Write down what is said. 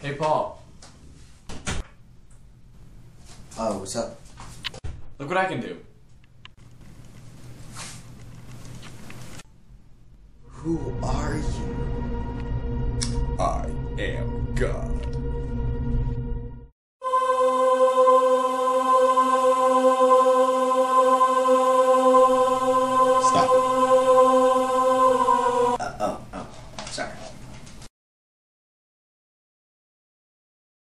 Hey, Paul. Oh, what's up? Look what I can do. Who are you? I am God. Stop. Uh, oh, oh, sorry.